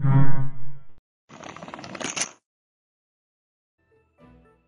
Mm-hmm.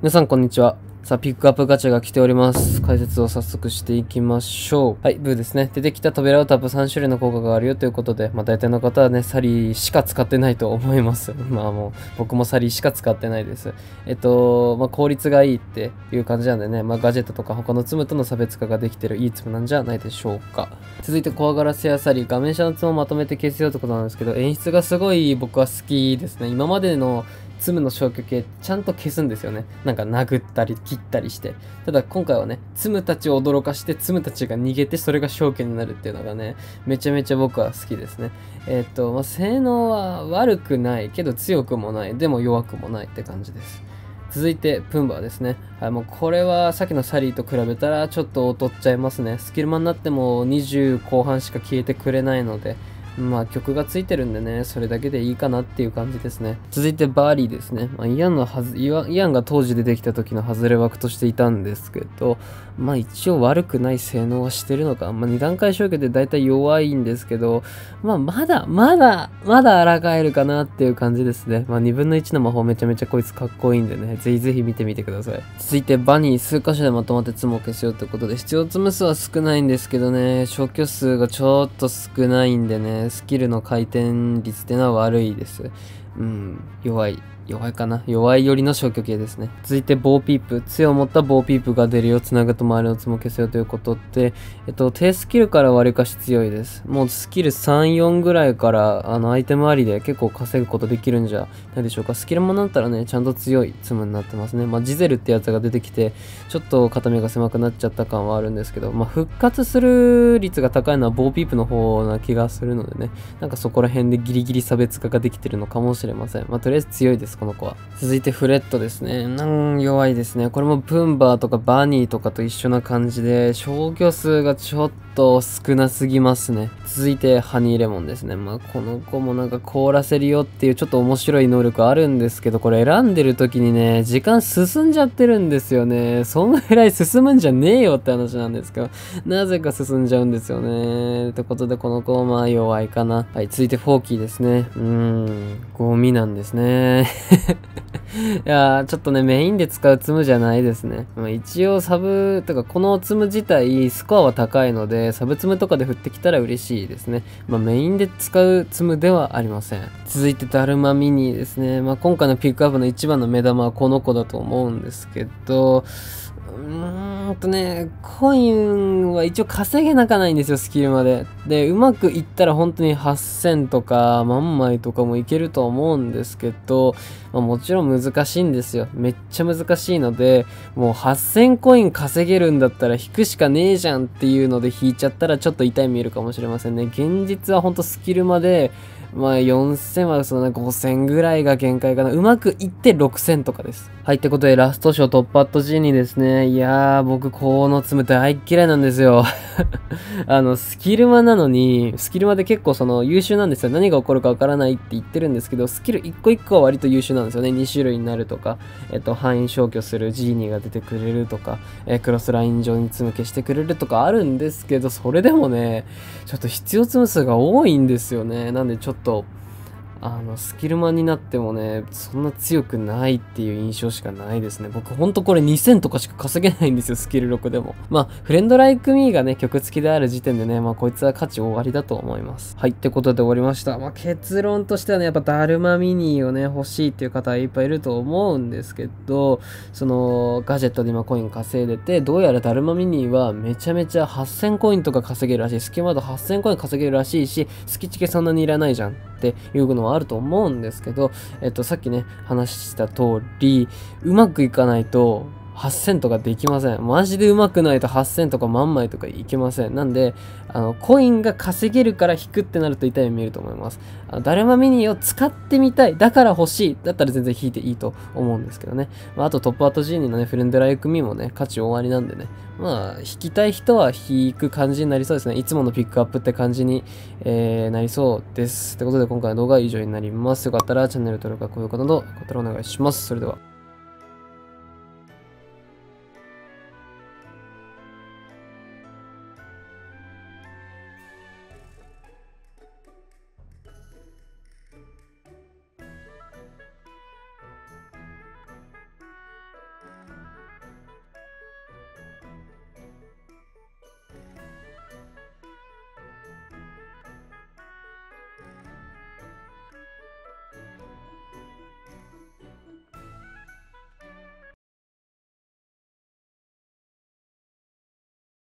皆さんこんにちは。さあ、ピックアップガチャが来ております。解説を早速していきましょう。はい、ブーですね。出てきた扉をタップ3種類の効果があるよということで、まあ大体の方はね、サリーしか使ってないと思います。まあもう、僕もサリーしか使ってないです。えっと、まあ効率がいいっていう感じなんでね、まあガジェットとか他のツムとの差別化ができてるいいツムなんじゃないでしょうか。続いて、怖がらせやサリー、画面下のツムをまとめて消すようってことなんですけど、演出がすごい僕は好きですね。今までのツムの消去系ちゃんと消すんですよね。なんか殴ったり切ったりして。ただ今回はね、ツムたちを驚かしてツムたちが逃げてそれが消去になるっていうのがね、めちゃめちゃ僕は好きですね。えーっと、まあ、性能は悪くないけど強くもない。でも弱くもないって感じです。続いて、プンバーですね。はい、もうこれはさっきのサリーと比べたらちょっと劣っちゃいますね。スキルマンになっても20後半しか消えてくれないので、まあ曲がついてるんでね、それだけでいいかなっていう感じですね。続いてバーリーですね。まあ、イアンのはず、イアンが当時出てきた時の外れ枠としていたんですけど、まあ一応悪くない性能はしてるのか。まあ2段階消去でだいたい弱いんですけど、まあまだ、まだ、まだ抗えるかなっていう感じですね。まあ2分の1の魔法めちゃめちゃこいつかっこいいんでね、ぜひぜひ見てみてください。続いてバニー数箇所でまとまってツムを消すよということで、必要ツム数は少ないんですけどね、消去数がちょっと少ないんでね、スキルの回転率っていうのは悪いです。うん、弱い。弱いかな弱い寄りの消去系ですね。続いて棒ピープ。杖を持った棒ピープが出るよ。繋ぐと周りのツムを消せよということで、えっと、低スキルから割りかし強いです。もうスキル3、4ぐらいから、あの、アイテムありで結構稼ぐことできるんじゃないでしょうか。スキルもなったらね、ちゃんと強いツムになってますね。まあ、ジゼルってやつが出てきて、ちょっと片目が狭くなっちゃった感はあるんですけど、まあ、復活する率が高いのは棒ピープの方な気がするのでね、なんかそこら辺でギリギリ差別化ができてるのかもしれません。まあ、とりあえず強いです、この子は。続いてフレットですね。なん弱いですね。これもプンバーとかバニーとかと一緒な感じで、消去数がちょっとと少なすぎますね。続いてハニーレモンですね。まあ、この子もなんか凍らせるよっていうちょっと面白い能力あるんですけど、これ選んでる時にね、時間進んじゃってるんですよね。そんぐらい進むんじゃねえよって話なんですけど、なぜか進んじゃうんですよね。ってことで、この子はまあ弱いかな。はい、続いてフォーキーですね。うーん、ゴミなんですね。いやー、ちょっとね、メインで使うツムじゃないですね。まあ、一応サブ、とかこのツム自体、スコアは高いので、サブツムとかで振ってきたら嬉しいですね。まあ、メインで使うツムではありません。続いて、ダルマミニですね。まあ、今回のピックアップの一番の目玉はこの子だと思うんですけど、うーんとね、コインは一応稼げなかないんですよ、スキルまで。で、うまくいったら本当に8000とか万枚とかもいけると思うんですけど、まあ、もちろん難しいんですよ。めっちゃ難しいので、もう8000コイン稼げるんだったら引くしかねえじゃんっていうので引いちゃったらちょっと痛い見えるかもしれませんね。現実は本当スキルまで、まあ4000はその5000ぐらいが限界かな。うまくいって6000とかです。はい、ってことでラスト賞トップアット G にですね。いやー、僕このツム大嫌いなんですよ。あの、スキルマなのに、スキルマで結構その優秀なんですよ。何が起こるかわからないって言ってるんですけど、スキル1個1個は割と優秀なんですよね。2種類になるとか、えっと、範囲消去するジーニーが出てくれるとか、えクロスライン上にツム消してくれるとかあるんですけど、それでもね、ちょっと必要ツム数が多いんですよね。なんでちょっと、とあの、スキルマンになってもね、そんな強くないっていう印象しかないですね。僕ほんとこれ2000とかしか稼げないんですよ、スキル6でも。まあ、フレンドライクミーがね、曲付きである時点でね、まあ、こいつは価値終わりだと思います。はい、ってことで終わりました。まあ、結論としてはね、やっぱダルマミニーをね、欲しいっていう方はいっぱいいると思うんですけど、その、ガジェットで今コイン稼いでて、どうやらダルマミニーはめちゃめちゃ8000コインとか稼げるらしい。スキマード8000コイン稼げるらしいし、スキチケそんなにいらないじゃんっていうのはあると思うんですけど、えっと、さっきね、話した通り、うまくいかないと、8000とかできません。マジでうまくないと8000とか万枚とかいけません。なんで、あの、コインが稼げるから引くってなると痛い目見えると思います。あのダルマミニを使ってみたい。だから欲しい。だったら全然引いていいと思うんですけどね。まあ、あとトップアートジーニーのね、フレンドライクミもね、価値終わりなんでね。まあ、引きたい人は引く感じになりそうですね。いつものピックアップって感じに、えーなりそうです。ってことで今回の動画は以上になります。よかったらチャンネル登録高評価など、よかったらお願いします。それでは。